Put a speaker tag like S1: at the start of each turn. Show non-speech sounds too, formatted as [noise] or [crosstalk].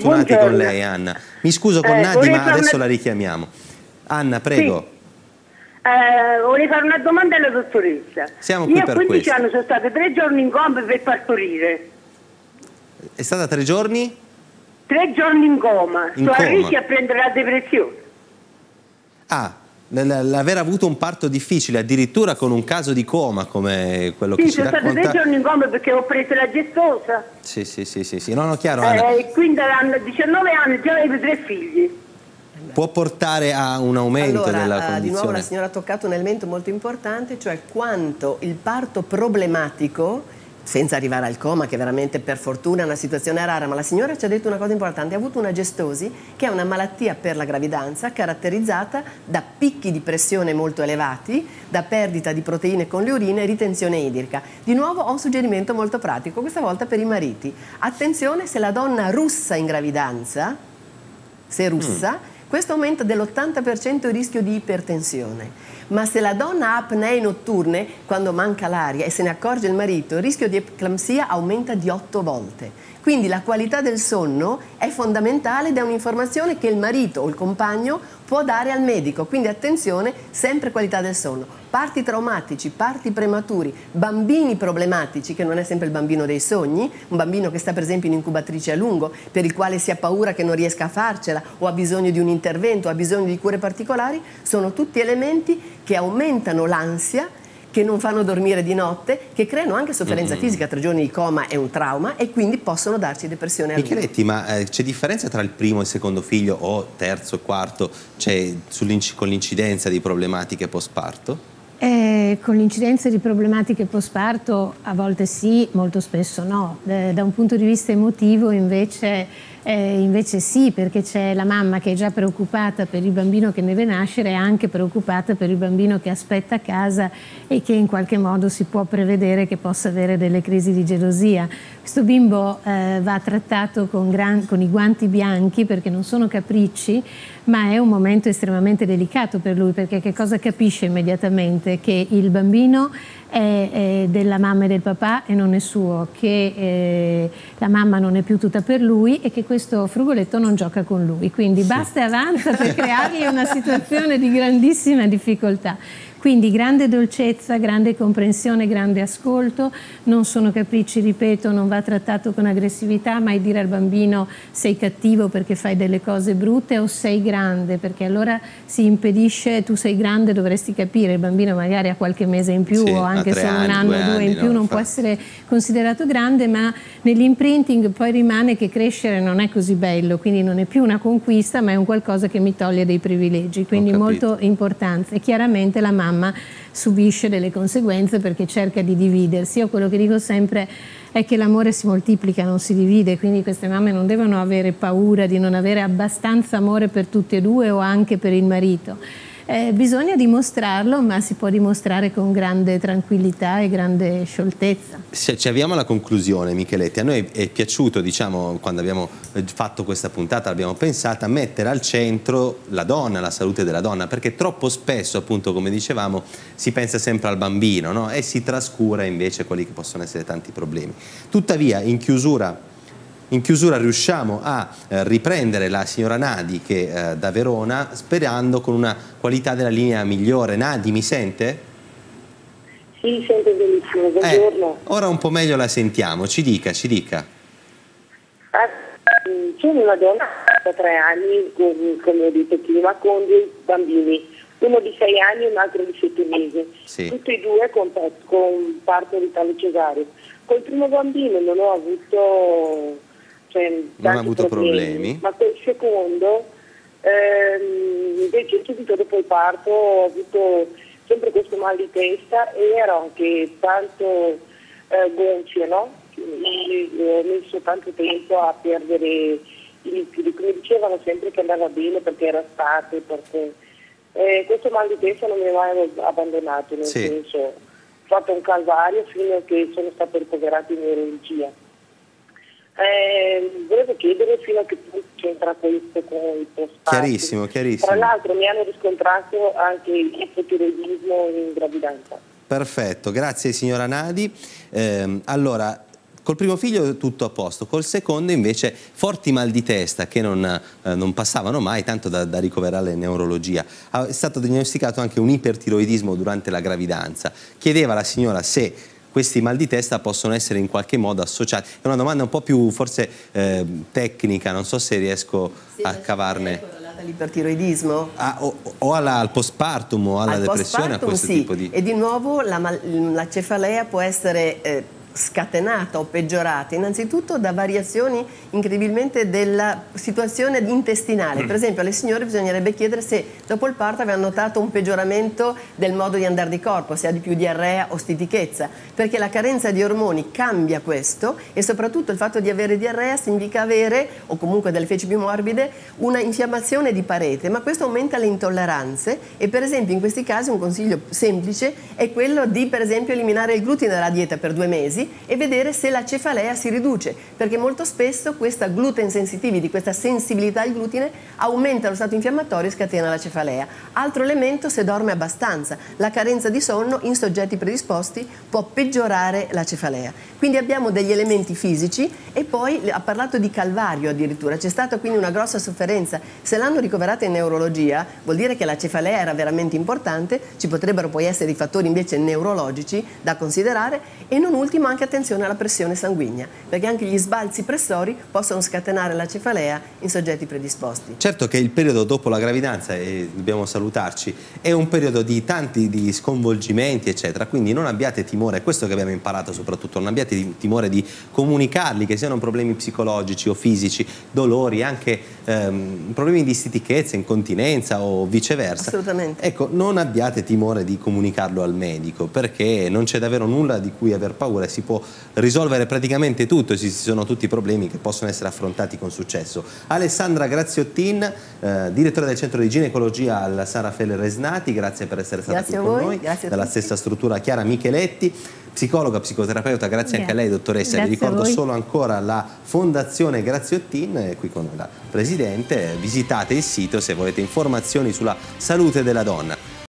S1: fortunati con lei Anna. Mi scuso con eh, Nadi ma adesso una... la richiamiamo. Anna, prego.
S2: Sì. Eh, vorrei fare una domanda alla dottoressa.
S1: Siamo qui Io
S2: per
S1: a 15 questo.
S2: anni sono stata tre giorni in coma per partorire.
S1: È stata tre giorni?
S2: Tre giorni in coma. In sono coma. a rischio a prendere la depressione.
S1: Ah, l'aver avuto un parto difficile, addirittura con un caso di coma come quello
S2: sì,
S1: che ci racconta.
S2: Sì, sono stata tre giorni in coma perché ho preso la gestosa.
S1: Sì, sì, sì, sì, sì. no, no, chiaro.
S2: Eh, e quindi a 19 anni già avevo tre figli.
S1: Può portare a un aumento
S3: allora,
S1: della condizione?
S3: Eh, di nuovo la signora ha toccato un elemento molto importante, cioè quanto il parto problematico senza arrivare al coma, che veramente per fortuna è una situazione rara, ma la signora ci ha detto una cosa importante, ha avuto una gestosi, che è una malattia per la gravidanza caratterizzata da picchi di pressione molto elevati, da perdita di proteine con le urine e ritenzione idrica. Di nuovo ho un suggerimento molto pratico, questa volta per i mariti. Attenzione se la donna russa in gravidanza, se russa, mm questo aumenta dell'80% il rischio di ipertensione. Ma se la donna ha apnee notturne, quando manca l'aria e se ne accorge il marito, il rischio di eclampsia aumenta di 8 volte. Quindi la qualità del sonno è fondamentale ed è un'informazione che il marito o il compagno può dare al medico. Quindi attenzione, sempre qualità del sonno parti traumatici, parti prematuri, bambini problematici, che non è sempre il bambino dei sogni, un bambino che sta per esempio in incubatrice a lungo, per il quale si ha paura che non riesca a farcela o ha bisogno di un intervento, ha bisogno di cure particolari, sono tutti elementi che aumentano l'ansia che non fanno dormire di notte, che creano anche sofferenza mm-hmm. fisica, tre giorni di coma è un trauma e quindi possono darci depressione a
S1: Micheletti, ma eh, c'è differenza tra il primo e il secondo figlio o terzo e quarto cioè, con l'incidenza di problematiche post parto?
S4: Con l'incidenza di problematiche postparto a volte sì, molto spesso no. Eh, da un punto di vista emotivo invece eh, invece sì, perché c'è la mamma che è già preoccupata per il bambino che deve nascere e anche preoccupata per il bambino che aspetta a casa e che in qualche modo si può prevedere che possa avere delle crisi di gelosia. Questo bimbo eh, va trattato con, gran, con, i guanti bianchi perché non sono capricci, ma è un momento estremamente delicato per lui perché che cosa capisce immediatamente? Che il bambino è, della mamma e del papà e non è suo, che eh, la mamma non è più tutta per lui e che questo frugoletto non gioca con lui. Quindi basta e avanza per [laughs] creargli una situazione di grandissima difficoltà. Quindi grande dolcezza, grande comprensione, grande ascolto, non sono capricci, ripeto, non va trattato con aggressività, mai dire al bambino sei cattivo perché fai delle cose brutte o sei grande, perché allora si impedisce, tu sei grande, dovresti capire, il bambino magari ha qualche mese in più sì, o anche solo un anno o due anni, in più no, non fa... può essere considerato grande, ma nell'imprinting poi rimane che crescere non è così bello, quindi non è più una conquista, ma è un qualcosa che mi toglie dei privilegi, quindi molto importanza. E chiaramente la mamma mamma subisce delle conseguenze perché cerca di dividersi. Io quello che dico sempre è che l'amore si moltiplica, non si divide, quindi queste mamme non devono avere paura di non avere abbastanza amore per tutte e due o anche per il marito eh, bisogna dimostrarlo, ma si può dimostrare con grande tranquillità e grande scioltezza.
S1: Se ci avviamo alla conclusione, Micheletti, a noi è piaciuto, diciamo, quando abbiamo eh, fatto questa puntata, l'abbiamo pensata, mettere al centro la donna, la salute della donna, perché troppo spesso, appunto, come dicevamo, si pensa sempre al bambino no? e si trascura invece quelli che possono essere tanti problemi. Tuttavia, in chiusura in chiusura riusciamo a eh, riprendere la signora Nadi che, eh, da Verona sperando con una qualità della linea migliore. Nadi mi sente?
S2: Sì, sento benissimo, buongiorno.
S1: Eh, ora un po' meglio la sentiamo, ci dica, ci dica.
S2: Sono una donna da tre anni, come ho detto prima, con due bambini, uno di sei anni e un altro di sette mesi, sì. tutti e due con, con parto di tale cesareo. Col primo bambino non ho avuto cioè,
S1: non ha avuto problemi, problemi.
S2: Ma col secondo, ehm, invece subito dopo il parto ho avuto sempre questo mal di testa e ero anche tanto eh, gonfia, no? E, ho messo tanto tempo a perdere i liquidi, come dicevano sempre che andava bene perché era estate, perché eh, questo mal di testa non mi ha mai abbandonato, nel sì. senso ho fatto un calvario fino a che sono stato ricoverato in neurologia. Eh, volevo chiedere fino a che punto c'entra questo con il post
S1: Chiarissimo, chiarissimo.
S2: Tra l'altro mi hanno riscontrato anche il ipotiroidismo in gravidanza.
S1: Perfetto, grazie signora Nadi. Eh, allora, Col primo figlio tutto a posto, col secondo invece forti mal di testa che non, eh, non passavano mai, tanto da, da ricoverare in neurologia. È stato diagnosticato anche un ipertiroidismo durante la gravidanza. Chiedeva alla signora se questi mal di testa possono essere in qualche modo associati. È una domanda un po' più forse eh, tecnica, non so se riesco sì, a cavarne
S3: all'ipertiroidismo?
S1: Ah, o, o alla, al postpartum o alla al depressione, a questo
S3: sì.
S1: tipo di...
S3: E di nuovo la, la cefalea può essere eh, scatenata o peggiorata innanzitutto da variazioni incredibilmente della situazione intestinale. Per esempio alle signore bisognerebbe chiedere se dopo il parto avevano notato un peggioramento del modo di andare di corpo, se ha di più diarrea o stitichezza, perché la carenza di ormoni cambia questo e soprattutto il fatto di avere diarrea significa avere, o comunque delle feci più morbide, una infiammazione di parete, ma questo aumenta le intolleranze e per esempio in questi casi un consiglio semplice è quello di per esempio eliminare il glutine dalla dieta per due mesi mesi e vedere se la cefalea si riduce, perché molto spesso questa gluten sensitivity, questa sensibilità al glutine aumenta lo stato infiammatorio e scatena la cefalea. Altro elemento se dorme abbastanza, la carenza di sonno in soggetti predisposti può peggiorare la cefalea. Quindi abbiamo degli elementi fisici e poi ha parlato di calvario addirittura, c'è stata quindi una grossa sofferenza. Se l'hanno ricoverata in neurologia vuol dire che la cefalea era veramente importante, ci potrebbero poi essere i fattori invece neurologici da considerare e non ultimo anche attenzione alla pressione sanguigna, perché anche gli sbalzi pressori possono scatenare la cefalea in soggetti predisposti.
S1: Certo che il periodo dopo la gravidanza, e dobbiamo salutarci, è un periodo di tanti di sconvolgimenti, eccetera, quindi non abbiate timore, è questo che abbiamo imparato soprattutto, non abbiate timore di comunicarli, che siano problemi psicologici o fisici, dolori, anche ehm, problemi di stitichezza, incontinenza o viceversa.
S3: Assolutamente.
S1: Ecco, non abbiate timore di comunicarlo al medico, perché non c'è davvero nulla di cui aver paura, si può risolvere praticamente tutto, ci sono tutti i problemi che possono essere affrontati con successo. Alessandra Graziottin, eh, direttore del centro di ginecologia al San Raffaele Resnati, grazie per essere stata
S3: qui
S1: con
S3: voi,
S1: noi, dalla stessa struttura Chiara Micheletti, psicologa, psicoterapeuta, grazie anche a lei dottoressa,
S4: grazie
S1: vi ricordo solo ancora la Fondazione Graziottin, qui con la Presidente, visitate il sito se volete informazioni sulla salute della donna.